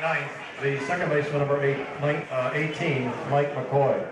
At ninth, the second baseman, number eight, nine- uh, 18, Mike McCoy.